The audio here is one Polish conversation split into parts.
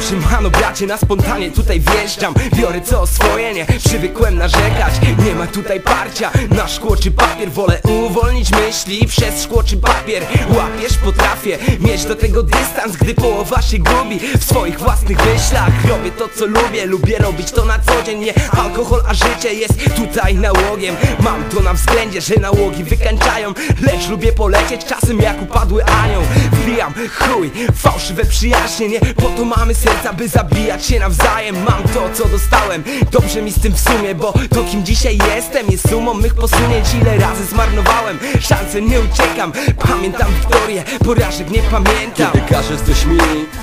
Siemano bracie, na spontanie tutaj wjeżdżam. Biorę co swoje, nie przywykłem narzekać. Nie ma tutaj parcia. Na szkło czy papier Wolę uwolnić myśli. Przez szkło czy papier Łapiesz, potrafię mieć do tego dystans. Gdy połowa się gubi w swoich własnych myślach. Robię to co lubię, lubię robić to na co dzień. Nie alkohol, a życie jest tutaj nałogiem. Mam to na względzie, że nałogi wykańczają. Lecz lubię polecieć czasem jak upadły anioł. Wbijam chuj, fałszywe przyjaźnie Nie? Po to mamy serca, by zabijać się nawzajem. Mam to co dostałem, dobrze mi z tym w sumie Bo to kim dzisiaj jestem jest sumą mych posunięć. Ile razy zmarnowałem, szanse nie uciekam. Pamiętam Wiktorię, porażek nie pamiętam. Kiedy każesz coś mi,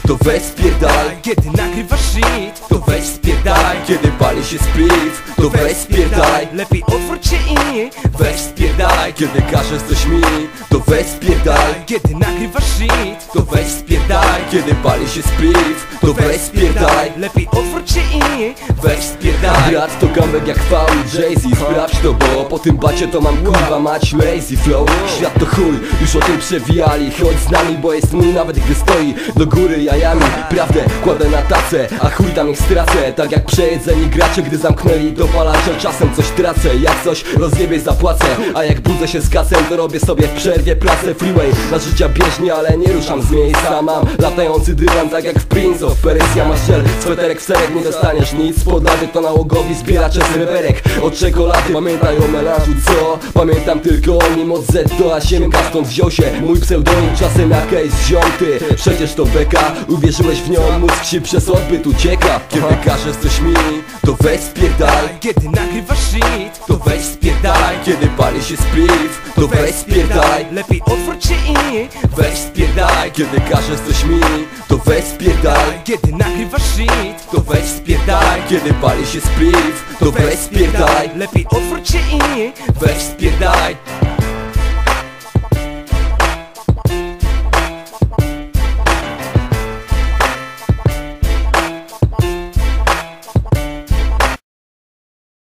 to weź spierdalaj. Kiedy nagrywasz shit, to weź spierdalaj. Kiedy pali się spliff, to weź spierdalaj. Lepiej odwróć się i Weź spierdalaj. Kiedy każesz coś mi, to weź spierdalaj. Kiedy nagrywasz shit, To weź spierdalaj. Kiedy pali się spliff, to weź spierdalaj Lepiej odwróć się i Weź spierdalaj Brat to gambek jak V i Jay-Z Sprawdź to, bo po tym bacie to mam kurwa mać lazy flow. Świat to chuj, już o tym przewijali. Chodź z nami, bo jest mój nawet gdy stoi Do góry jajami, prawdę kładę na tacę A chuj tam ich stracę, tak jak przejedzeni gracze Gdy zamknęli dopalacze, czasem coś tracę. Jak coś rozjebie zapłacę, a jak budzę się z kasem To robię sobie w przerwie pracę. Freeway Na życia bieżnie, ale nie ruszam z miejsca. Mam latający dywan, tak jak w Prince of Persia Masz żel, sweterek w serek, nie dostaniesz nic. Podady to nałogowi zbieracze z rewerek. Od czekolady, pamiętaj o melanżu, co? Pamiętam tylko o nim od Z do A7 Stąd wziął się. Mój pseudonim, czasem jak case wziąty. Przecież to beka, uwierzyłeś w nią, mózg ci przez odbyt ucieka. Kiedy każesz coś mi, to weź spierdalaj. Kiedy nagrywasz shit, To weź spierdalaj. Kiedy pali się spliff, to weź spierdalaj. Lepiej odwróć się i Weź spierdalaj. Kiedy każesz coś mi, to weź spierdalaj Kiedy nagrywasz shit, To weź spierdalaj Kiedy pali się spliff, to weź spierdalaj Lepiej odwróć się i Weź spierdalaj